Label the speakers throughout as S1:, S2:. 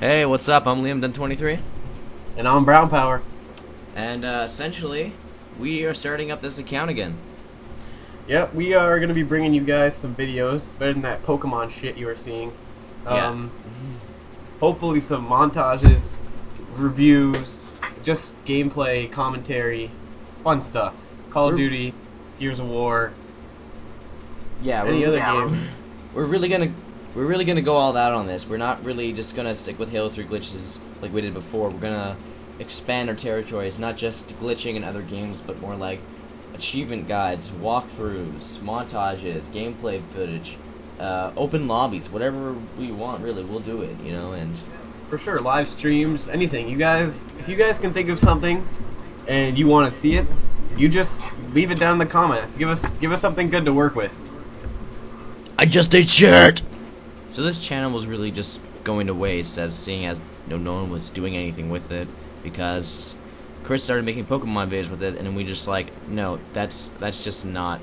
S1: Hey, what's up? I'm Liam Dunn 23
S2: And I'm Brown Power.
S1: and uh, essentially, we are starting up this account again.
S2: Yep, we are going to be bringing you guys some videos, better than that Pokemon shit you were seeing.
S1: Yeah.
S2: Um, Hopefully some montages, reviews, just gameplay, commentary, fun stuff. Call of
S1: We're-
S2: Duty, Gears of War,
S1: Yeah,
S2: any
S1: we're,
S2: other game.
S1: we're really gonna we're really gonna go all out on this. We're not really just gonna stick with Halo 3 glitches like we did before. We're gonna expand our territories, not just glitching in other games, but more like achievement guides, walkthroughs, montages, gameplay footage, uh, open lobbies, whatever we want. Really, we'll do it. You know, and
S2: For sure, live streams, anything. You guys, if you guys can think of something and you want to see it, you just leave it down in the comments. Give us give us something good to work with.
S1: I just ate shit. So this channel was really just going to waste, as seeing as you know, no one was doing anything with it, because Chris started making Pokemon videos with it, and we just like, no, that's that's just not,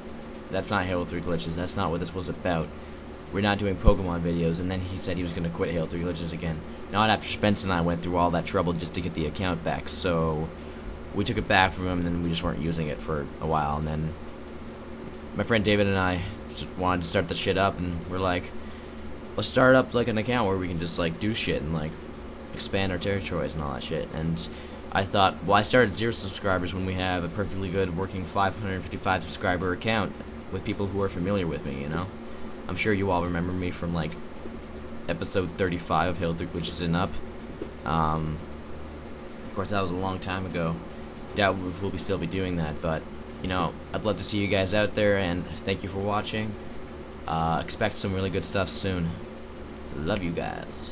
S1: that's not Halo 3 glitches. That's not what this was about. We're not doing Pokemon videos, and then he said he was gonna quit Halo 3 glitches again. Not after Spence and I went through all that trouble just to get the account back. So we took it back from him, and then we just weren't using it for a while, and then my friend David and I wanted to start the shit up, and we're like, let's start up like an account where we can just like do shit and like expand our territories and all that shit. And I thought, well, I started zero subscribers when we have a perfectly good working 555 subscriber account with people who are familiar with me. You know, I'm sure you all remember me from like episode 35 of Halo 3 Glitches and Up. Um, of course, that was a long time ago. Doubt we'll be still be doing that, but you know, I'd love to see you guys out there, and thank you for watching. Uh, expect some really good stuff soon. Love you guys.